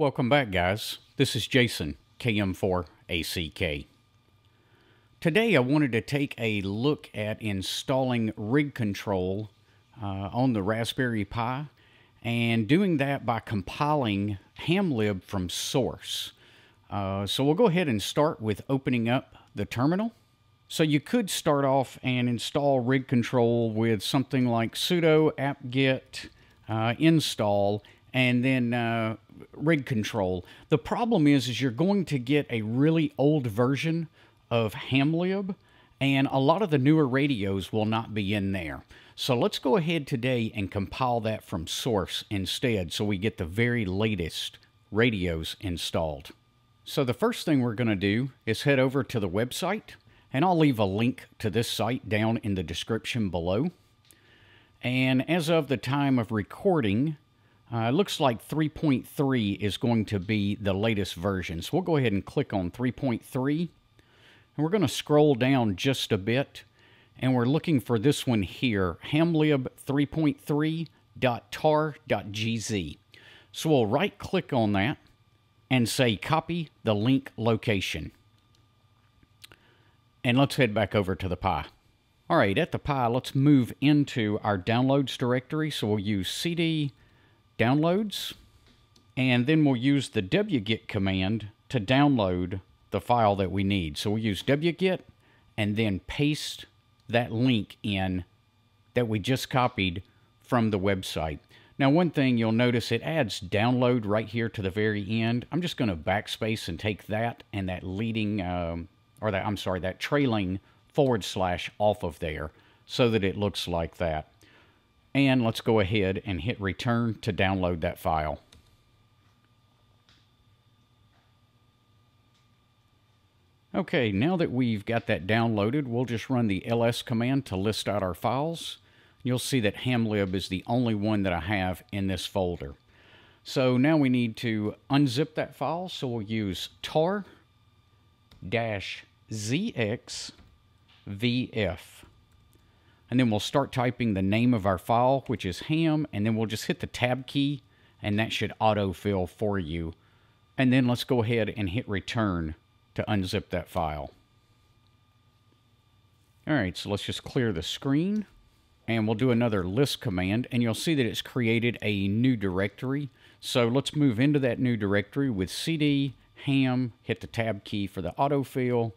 Welcome back, guys. This is Jason, KM4ACK. Today I wanted to take a look at installing rig control uh, on the Raspberry Pi and doing that by compiling hamlib from source. Uh, so we'll go ahead and start with opening up the terminal. So you could start off and install rig control with something like sudo apt-get uh, install and then uh, rig control. The problem is, is you're going to get a really old version of hamlib, and a lot of the newer radios will not be in there. So let's go ahead today and compile that from source instead so we get the very latest radios installed. So the first thing we're going to do is head over to the website, and I'll leave a link to this site down in the description below. And as of the time of recording, uh, it looks like 3.3 is going to be the latest version. So we'll go ahead and click on 3.3. And we're going to scroll down just a bit. And we're looking for this one here, hamlib 3.3.tar.gz. So we'll right click on that and say copy the link location. And let's head back over to the Pi. All right, at the Pi, let's move into our downloads directory. So we'll use cd downloads, and then we'll use the wget command to download the file that we need. So we'll use wget and then paste that link in that we just copied from the website. Now, one thing you'll notice, it adds download right here to the very end. I'm just going to backspace and take that and that leading, um, or that, I'm sorry, that trailing forward slash off of there so that it looks like that. And let's go ahead and hit return to download that file. Okay, now that we've got that downloaded, we'll just run the ls command to list out our files. You'll see that hamlib is the only one that I have in this folder. So now we need to unzip that file, so we'll use tar-zx vf and then we'll start typing the name of our file, which is ham, and then we'll just hit the tab key, and that should autofill for you. And then let's go ahead and hit return to unzip that file. All right, so let's just clear the screen, and we'll do another list command, and you'll see that it's created a new directory. So let's move into that new directory with cd, ham, hit the tab key for the autofill,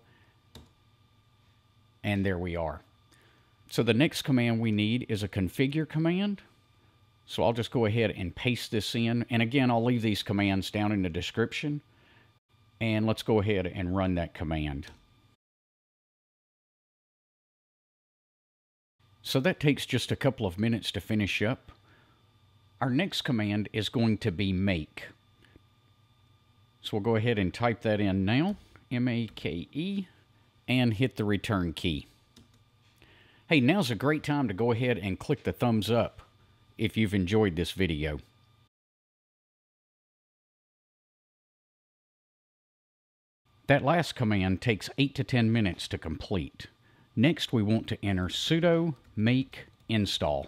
and there we are. So the next command we need is a configure command. So I'll just go ahead and paste this in. And again, I'll leave these commands down in the description. And let's go ahead and run that command. So that takes just a couple of minutes to finish up. Our next command is going to be make. So we'll go ahead and type that in now, M-A-K-E, and hit the return key. Hey, now's a great time to go ahead and click the thumbs up if you've enjoyed this video. That last command takes 8 to 10 minutes to complete. Next, we want to enter sudo make install.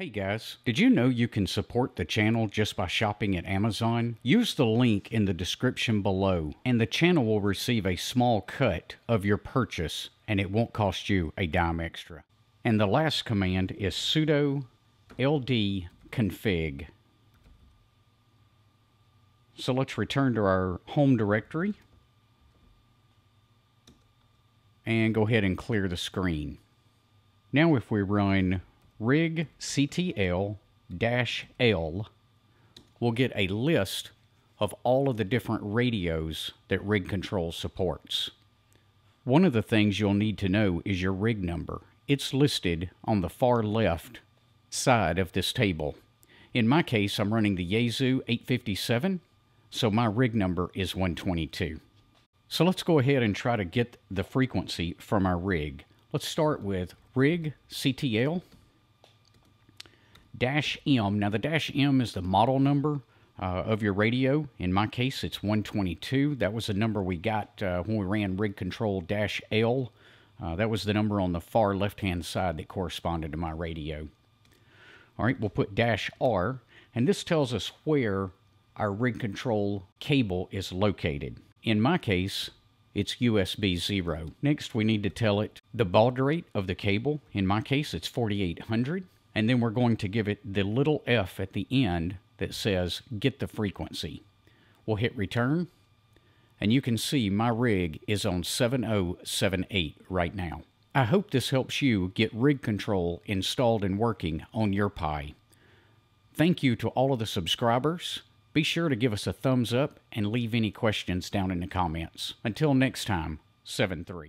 Hey guys, did you know you can support the channel just by shopping at Amazon? Use the link in the description below and the channel will receive a small cut of your purchase and it won't cost you a dime extra. And the last command is sudo ld config. So let's return to our home directory and go ahead and clear the screen. Now if we run rig CTL L, we'll get a list of all of the different radios that rig control supports. One of the things you'll need to know is your rig number. It's listed on the far left side of this table. In my case, I'm running the Yaesu 857, so my rig number is 122. So let's go ahead and try to get the frequency from our rig. Let's start with rig CTL dash M. Now the dash M is the model number uh, of your radio. In my case, it's 122. That was the number we got uh, when we ran rig control dash L. Uh, that was the number on the far left-hand side that corresponded to my radio. All right, we'll put dash R, and this tells us where our rig control cable is located. In my case, it's USB 0. Next, we need to tell it the baud rate of the cable. In my case, it's 4800. And then we're going to give it the little F at the end that says get the frequency. We'll hit return, and you can see my rig is on 7078 right now. I hope this helps you get rig control installed and working on your Pi. Thank you to all of the subscribers. Be sure to give us a thumbs up and leave any questions down in the comments. Until next time, 7 3.